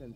and